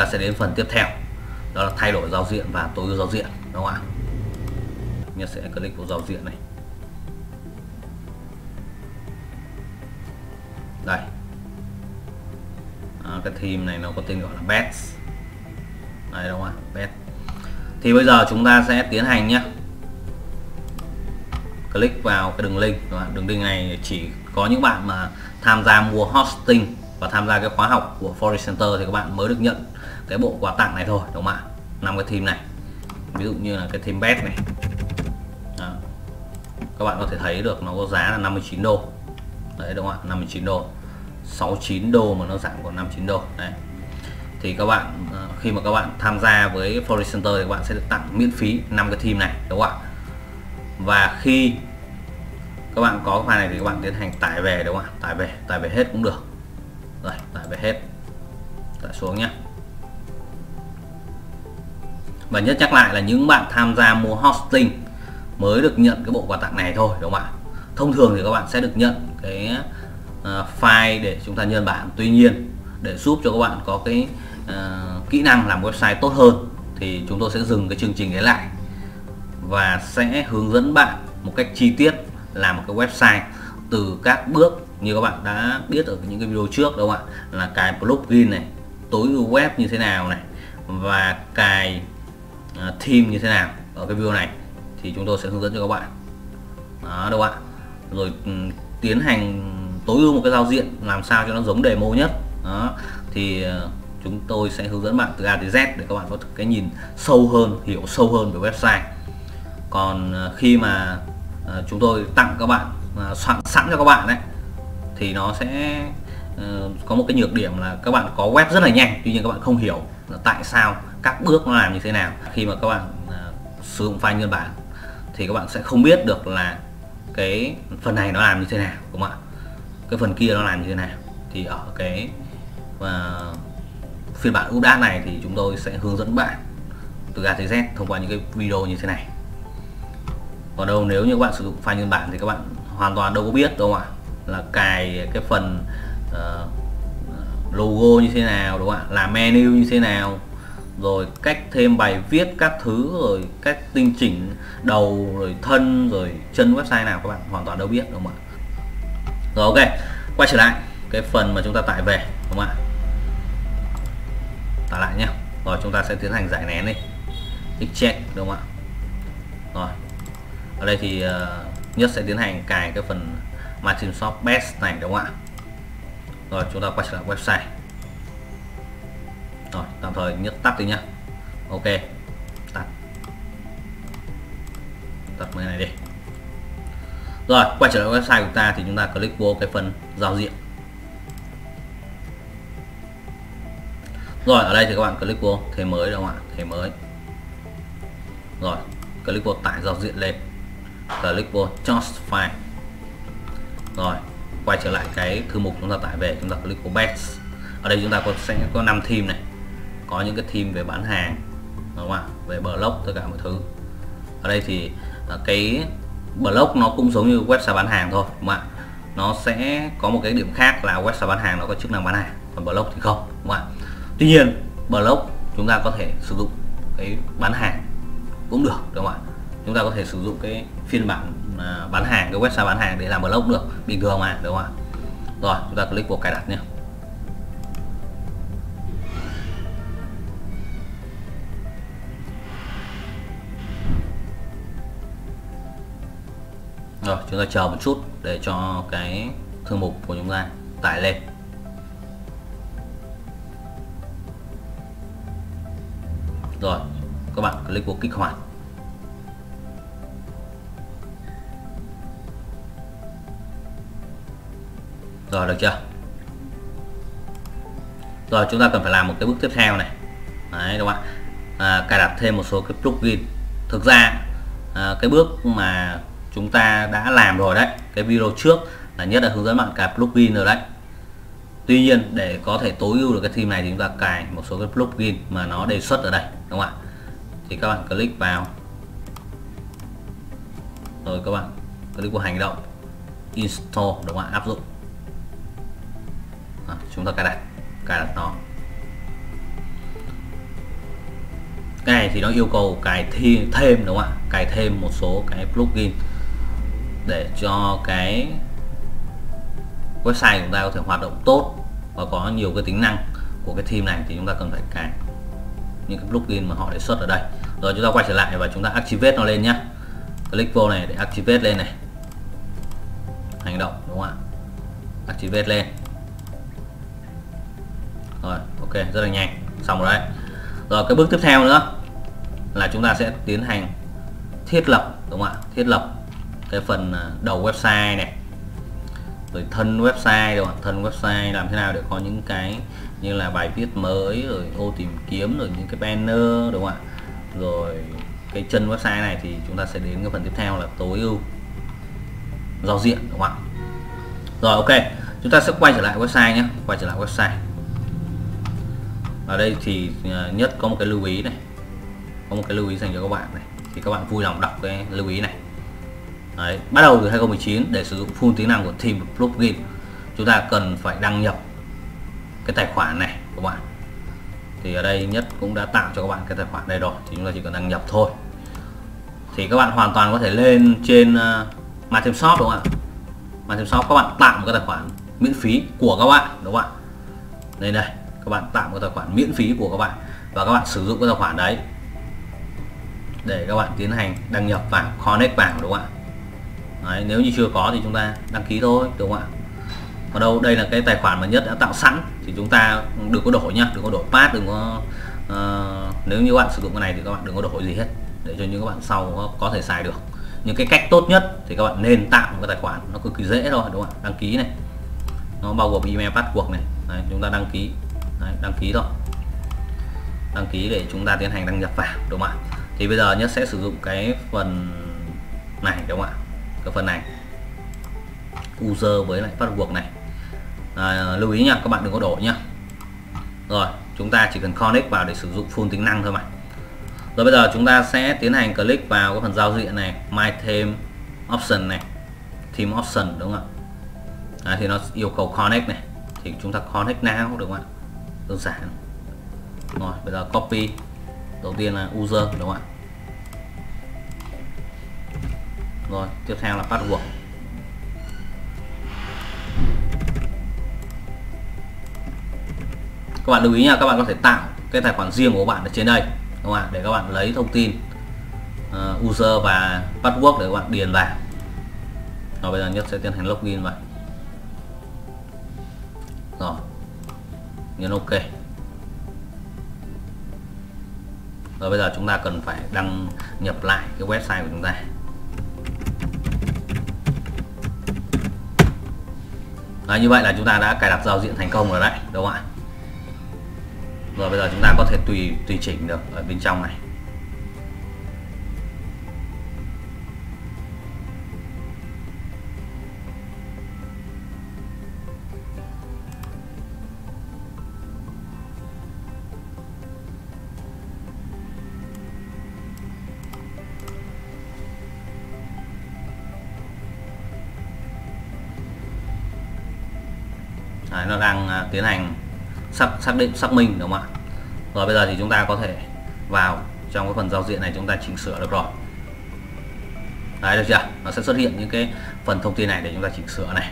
ta sẽ đến phần tiếp theo. Đó là thay đổi giao diện và tối ưu giao diện đúng không ạ? Mình sẽ click vào giao diện này. Đây. À, cái theme này nó có tên gọi là best đây đúng không ạ? Best thì bây giờ chúng ta sẽ tiến hành nhé. Click vào cái đường link. Các đường link này chỉ có những bạn mà tham gia mua hosting và tham gia cái khóa học của Forest Center thì các bạn mới được nhận cái bộ quà tặng này thôi, đúng không ạ? Năm cái theme này. Ví dụ như là cái theme bet này. Đó. các bạn có thể thấy được nó có giá là 59 đô. Đấy, đúng không ạ? 59 đô. 69 đô mà nó giảm còn 59 đô. Đấy. Thì các bạn ờ, khi mà các bạn tham gia với Forex Center thì các bạn sẽ được tặng miễn phí năm cái theme này, đúng không ạ? Và khi các bạn có file này thì các bạn tiến hành tải về, đúng không ạ? Tải về tải về hết cũng được. Rồi, tải về hết. Tải xuống nhé và nhất chắc lại là những bạn tham gia mua hosting mới được nhận cái bộ quà tặng này thôi đúng không ạ? Thông thường thì các bạn sẽ được nhận cái uh, file để chúng ta nhân bản. Tuy nhiên để giúp cho các bạn có cái uh, kỹ năng làm website tốt hơn thì chúng tôi sẽ dừng cái chương trình đấy lại và sẽ hướng dẫn bạn một cách chi tiết làm một cái website từ các bước như các bạn đã biết ở những cái video trước đúng không ạ? Là cài plugin này tối ưu web như thế nào này và cài À, theme như thế nào ở cái video này thì chúng tôi sẽ hướng dẫn cho các bạn. Đó, đâu ạ? Rồi ừ, tiến hành tối ưu một cái giao diện làm sao cho nó giống demo nhất. Đó, thì ờ, chúng tôi sẽ hướng dẫn bạn từ A đến Z để các bạn có cái nhìn sâu hơn, hiểu sâu hơn về website. Còn ờ, khi mà ờ, chúng tôi tặng các bạn soạn sẵn cho các bạn đấy thì nó sẽ có một cái nhược điểm là các bạn có web rất là nhanh, tuy nhiên các bạn không hiểu là tại sao các bước nó làm như thế nào. Khi mà các bạn uh, sử dụng file nguyên bản thì các bạn sẽ không biết được là cái phần này nó làm như thế nào đúng không ạ? Cái phần kia nó làm như thế nào. Thì ở cái uh, phiên bản update này thì chúng tôi sẽ hướng dẫn bạn từ A tới Z thông qua những cái video như thế này. Còn đâu nếu như các bạn sử dụng file nguyên bản thì các bạn hoàn toàn đâu có biết đâu ạ? Là cài cái phần uh, logo như thế nào đúng không ạ? Làm menu như thế nào? Rồi cách thêm bài viết các thứ rồi cách tinh chỉnh đầu rồi thân rồi chân website nào các bạn hoàn toàn đâu biết đúng không ạ? Rồi ok quay trở lại cái phần mà chúng ta tải về đúng không ạ? Tải lại nhé rồi chúng ta sẽ tiến hành giải nén đi. Check đúng không ạ? Rồi ở đây thì uh, nhất sẽ tiến hành cài cái phần Martin Shop Best này đúng không ạ? Rồi chúng ta quay trở lại website rồi tạm thời nhất tắt đi nhá. Ok, tắt. Tắt cái này đi. Rồi, quay trở lại website của ta thì chúng ta click vô cái phần giao diện. Rồi, ở đây thì các bạn click vô, thế mới đâu ạ, thế mới. Rồi, click vô tải giao diện lên. Click vô just file. Rồi, quay trở lại cái thư mục chúng ta tải về, chúng ta click vào best. Ở đây chúng ta có sẽ có 5 theme này có những cái theme về bán hàng, đúng không ạ? Về blog tất cả mọi thứ. Ở đây thì à, cái blog nó cũng giống như website bán hàng thôi, đúng không ạ? Nó sẽ có một cái điểm khác là website bán hàng nó có chức năng bán hàng, còn blog thì không, đúng không ạ? Tuy nhiên blog chúng ta có thể sử dụng cái bán hàng cũng được, đúng không ạ? Chúng ta có thể sử dụng cái phiên bản à, bán hàng, cái website bán hàng để làm blog được, bình thường mà, đúng không ạ? Rồi, chúng ta click vào cài đặt nhé rồi chúng ta chờ một chút để cho cái thư mục của chúng ta tải lên. Rồi các bạn click vào kích hoạt. Rồi được chưa? Rồi chúng ta cần phải làm một cái bước tiếp theo này. Đấy đúng không à, cài đặt thêm một số cái plugin. Thực ra à, cái bước mà chúng ta đã làm rồi đấy. Cái video trước là nhất là hướng dẫn bạn cài plugin rồi đấy. Tuy nhiên để có thể tối ưu được cái theme này thì chúng ta cài một số cái plugin mà nó đề xuất ở đây đúng không ạ? Thì các bạn click vào. Rồi các bạn click vào hành động install đúng không ạ? Áp dụng. À, chúng ta cài đặt cài đặt nó. Cái này thì nó yêu cầu cài thi thêm đúng không ạ? Cài thêm một số cái plugin để cho cái website của chúng ta có thể hoạt động tốt và có nhiều cái tính năng của cái theme này thì chúng ta cần phải cài những cái plugin mà họ đề xuất ở đây. Rồi chúng ta quay trở lại và chúng ta activate nó lên nhé click vô này để activate lên này. Hành động, đúng không ạ? Activate lên. Rồi, ok, rất là nhanh. Xong rồi đấy. Rồi, cái bước tiếp theo nữa là chúng ta sẽ tiến hành thiết lập, đúng không ạ? Thiết lập cái phần à, đầu website này. Rồi thân website rồi, thân website làm thế nào để có những cái như là bài viết mới, rồi ô tìm kiếm, rồi những cái banner, đúng không ạ? Rồi cái chân website này thì chúng ta sẽ đến cái phần tiếp theo là tối ưu, giao diện, đúng không ạ? Rồi, ok. Chúng ta sẽ quay trở lại website nhé. Quay trở lại website. Ở đây thì à, nhất có một cái lưu ý này. Có một cái lưu ý dành cho các bạn này. Thì các bạn vui lòng đọc cái lưu ý này. Đấy, bắt đầu từ 2019 để sử dụng full tính năng của Team Plugin chúng ta cần phải đăng nhập cái tài khoản này các bạn. Thì ở đây nhất cũng đã tạo cho các bạn cái tài khoản đây rồi thì chúng ta chỉ cần đăng nhập thôi. Thì các bạn hoàn toàn có thể lên trên uh, Mathem Shop đúng không ạ? Mathem Shop các bạn tạo một cái tài khoản miễn phí của các bạn đúng không ạ? Đây này các bạn tạo một cái tài khoản miễn phí của các bạn và các bạn sử dụng cái tài khoản đấy để các bạn tiến hành đăng nhập vào connect vào đúng không ạ? Đấy, nếu như chưa có thì chúng ta đăng ký thôi đúng không ạ? Ở đâu đây là cái tài khoản mà nhất đã tạo sẵn thì chúng ta đừng có đổi nhá đừng có đổi pass đừng có uh, nếu như các bạn sử dụng cái này thì các bạn đừng có đổi gì hết để cho những các bạn sau có, có thể xài được. Những cái cách tốt nhất thì các bạn nên tạo một cái tài khoản nó cực kỳ dễ thôi đúng không ạ? Đăng ký này nó bao gồm email password này. Đấy, chúng ta đăng ký Đấy, đăng ký thôi. Đăng ký để chúng ta tiến hành đăng nhập vào đúng không ạ? Thì bây giờ nhất sẽ sử dụng cái phần này đúng không ạ? Cái phần này. User với lại password này. À, lưu ý nha các bạn đừng có đổi nhá. Rồi chúng ta chỉ cần connect vào để sử dụng full tính năng thôi mà. Rồi bây giờ chúng ta sẽ tiến hành click vào cái phần giao diện này. My theme option này. Theme option đúng không ạ? À, thì nó yêu cầu connect này. Thì chúng ta connect now đúng không ạ? Đơn giản. Rồi bây giờ copy. Đầu tiên là user đúng không ạ? Rồi tiếp theo là password. Các bạn lưu ý nha các bạn có thể tạo cái tài khoản riêng của bạn ở trên đây đúng không ạ để các bạn lấy thông tin uh, user và password để các bạn điền vào. Rồi bây giờ nhất sẽ tiến hành login vào. Rồi nhấn ok. Rồi bây giờ chúng ta cần phải đăng nhập lại cái website của chúng ta. Đấy, như vậy là chúng ta đã cài đặt giao diện thành công rồi đấy đúng không ạ? Rồi bây giờ chúng ta có thể tùy tùy chỉnh được ở bên trong này. Đấy, nó đang à, tiến hành xác xác định xác minh đúng không ạ? Rồi bây giờ thì chúng ta có thể vào trong cái phần giao diện này chúng ta chỉnh sửa được rồi. Đấy được chưa? Nó sẽ xuất hiện những cái phần thông tin này để chúng ta chỉnh sửa này.